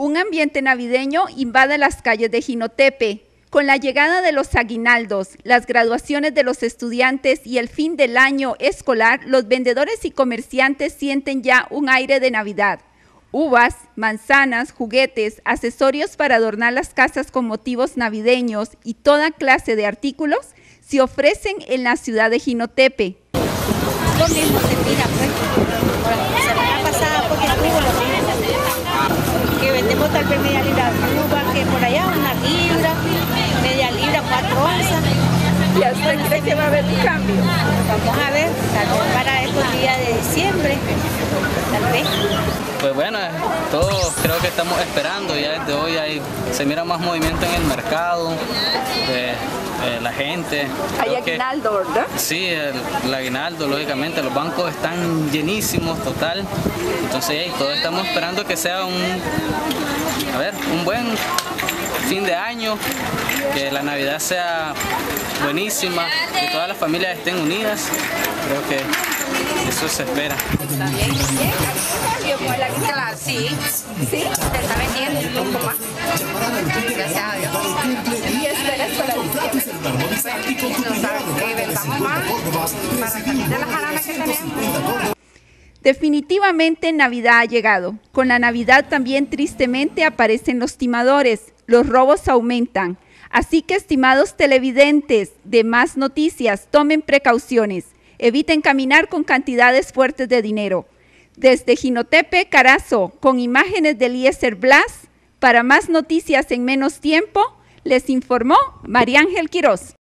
Un ambiente navideño invade las calles de Jinotepe. Con la llegada de los aguinaldos, las graduaciones de los estudiantes y el fin del año escolar, los vendedores y comerciantes sienten ya un aire de Navidad. Uvas, manzanas, juguetes, accesorios para adornar las casas con motivos navideños y toda clase de artículos se ofrecen en la ciudad de Jinotepe. vendemos tal media libra de uva, que por allá una libra, media libra, cuatro onzas. ¿Y usted cree que va a haber un cambio? Vamos a ver, tal vez para estos días de diciembre, tal vez. Pues bueno, todos creo que estamos esperando, ya desde hoy hay, se mira más movimiento en el mercado, eh, eh, la gente. Hay aguinaldo, ¿verdad? Sí, el, aguinaldo, lógicamente, los bancos están llenísimos, total. Entonces, todos estamos esperando que sea un, a ver, un buen fin de año, que la Navidad sea buenísima, que todas las familias estén unidas. Creo que eso se espera. sí. ¿Sí? Se está vendiendo un poco más. Gracias a Dios. ¿Y esperas para Definitivamente Navidad ha llegado. Con la Navidad también tristemente aparecen los timadores. Los robos aumentan. Así que, estimados televidentes de más noticias, tomen precauciones. Eviten caminar con cantidades fuertes de dinero. Desde Jinotepe, Carazo, con imágenes de Eliezer Blas, para más noticias en menos tiempo, les informó María Ángel Quirós.